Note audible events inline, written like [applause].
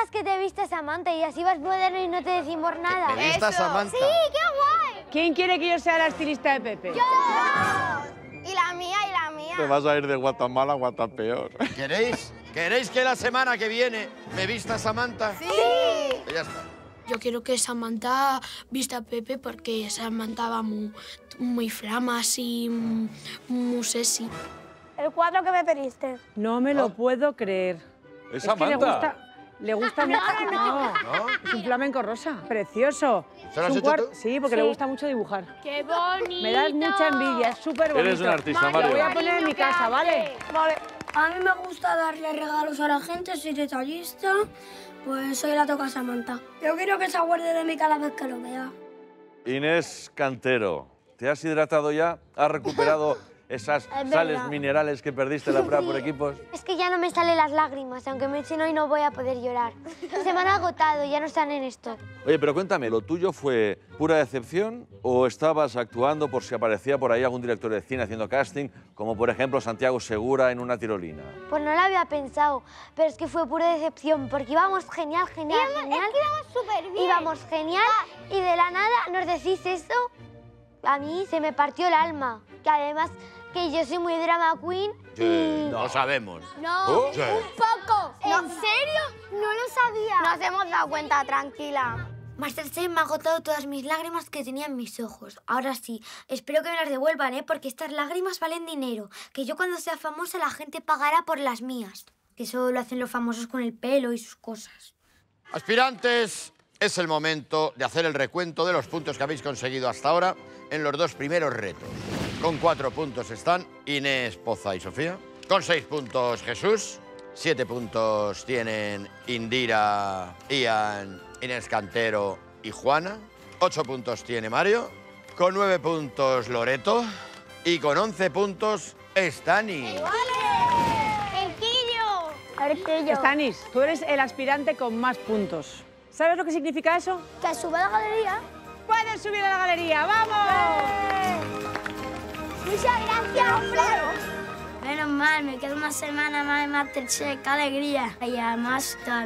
dejas que te vista Samantha y así vas moderno y no te decimos nada? ¿Me vista Samantha? Sí, qué guay. ¿Quién quiere que yo sea la estilista de Pepe? Y la mía, y la mía. Te vas a ir de Guatemala a Guatapeor. ¿Queréis? ¿Queréis que la semana que viene me vista Samantha? Sí. Pues ya está. Yo quiero que Samantha vista a Pepe porque Samantha va muy, muy flama, así, mm, muy sexy. El cuadro que me pediste. No me lo puedo creer. Es Es que le Samantha. gusta, le gusta [laughs] mucho. No, ¿No? es un flamenco rosa. Precioso. ¿Se lo has Es un hecho cuar- tú? Sí, porque le gusta mucho dibujar. ¡Qué bonito! Me das mucha envidia, es súper bonito. Eres un artista, Lo voy a poner en mi casa, ¿vale? Vale. A mí me gusta darle regalos a la gente, soy detallista, pues soy la toca Samantha. Yo quiero que se acuerde de mí cada vez que lo vea. Inés Cantero, ¿te has hidratado ya? ¿Has recuperado [laughs] esas Es sales minerales que perdiste la prueba por equipos? Es que ya no me salen las lágrimas, aunque me echen hoy no voy a poder llorar. Se me han agotado, ya no están en esto. Oye, pero cuéntame, ¿lo tuyo fue pura decepción o estabas actuando por si aparecía por ahí algún director de cine haciendo casting, como por ejemplo Santiago Segura en una tirolina? Pues no lo había pensado, pero es que fue pura decepción, porque íbamos genial, genial, genial. íbamos súper bien. Íbamos genial y de la nada nos decís eso. A mí se me partió el alma. Que además que yo soy muy drama queen. y... Lo sabemos. No, ¿Oh? Sí. un poco. ¿En serio? No lo sabía. Nos hemos dado cuenta, tranquila. Masterchef me ha agotado todas mis lágrimas que tenía en mis ojos. Ahora sí, espero que me las devuelvan, ¿eh? Porque estas lágrimas valen dinero. Que yo cuando sea famosa la gente pagará por las mías. Que eso lo hacen los famosos con el pelo y sus cosas. Aspirantes, es el momento de hacer el recuento de los puntos que habéis conseguido hasta ahora en los dos primeros retos. Con cuatro puntos están Inés, Poza y Sofía. Con seis puntos Jesús. Siete puntos tienen Indira, Ian, Inés Cantero y Juana. Ocho puntos tiene Mario. Con nueve puntos Loreto. Y con once puntos Stani. Stanis, tú eres el aspirante con más puntos. ¿Sabes lo que significa eso? Que sube a la galería. ¡Puedes subir a la galería! ¡Vamos! Muchas gracias, Menos mal, me queda una semana más en Masterchef, qué alegría. Y además,